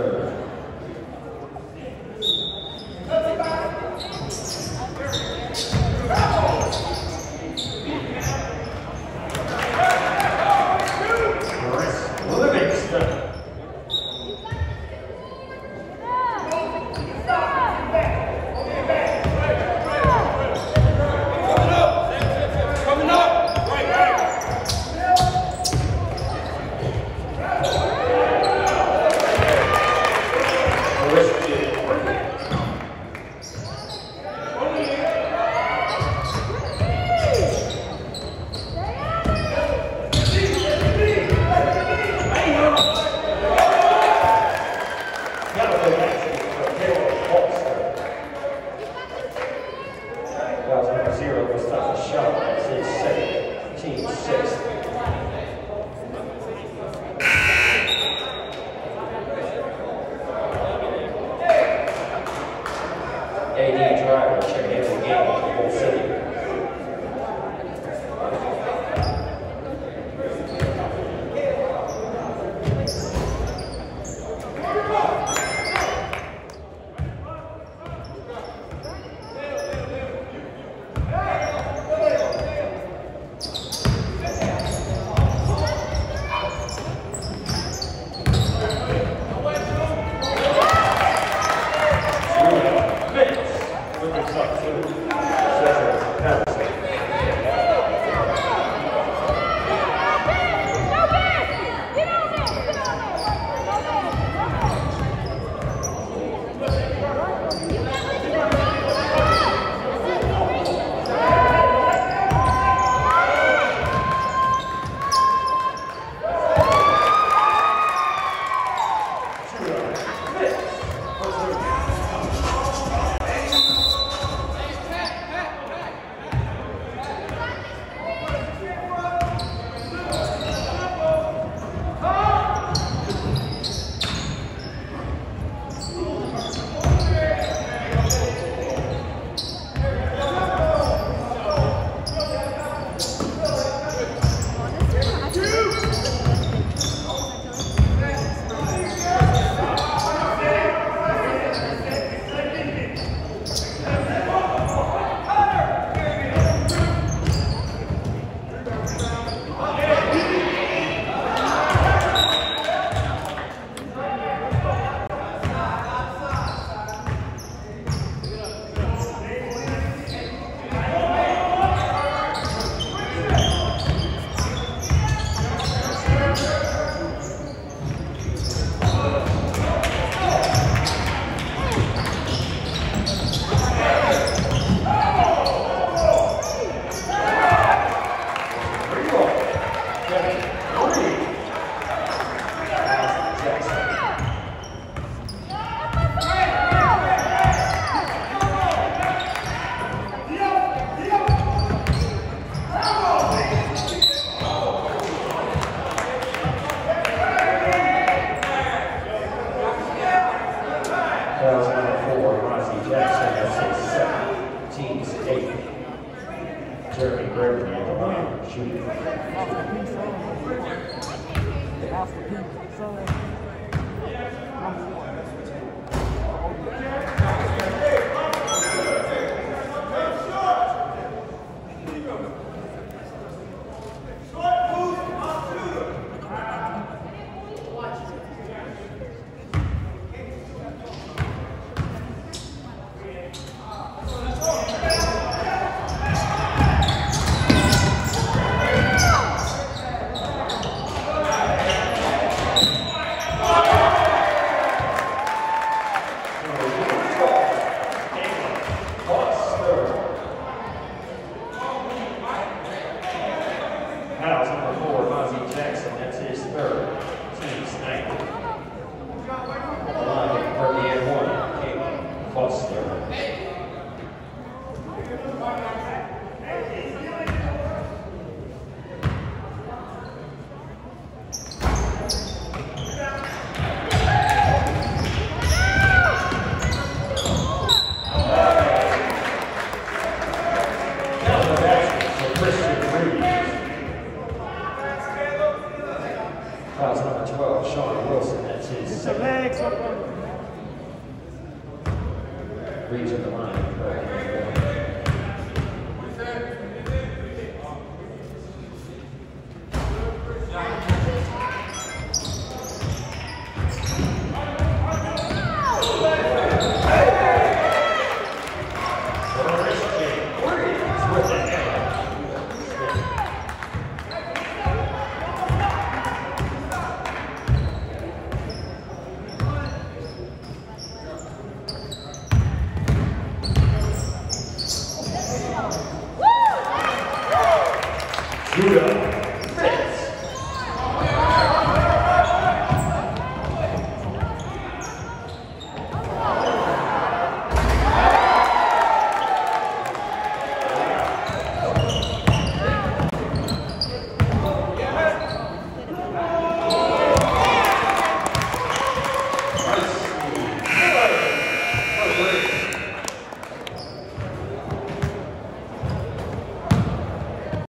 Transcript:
serve.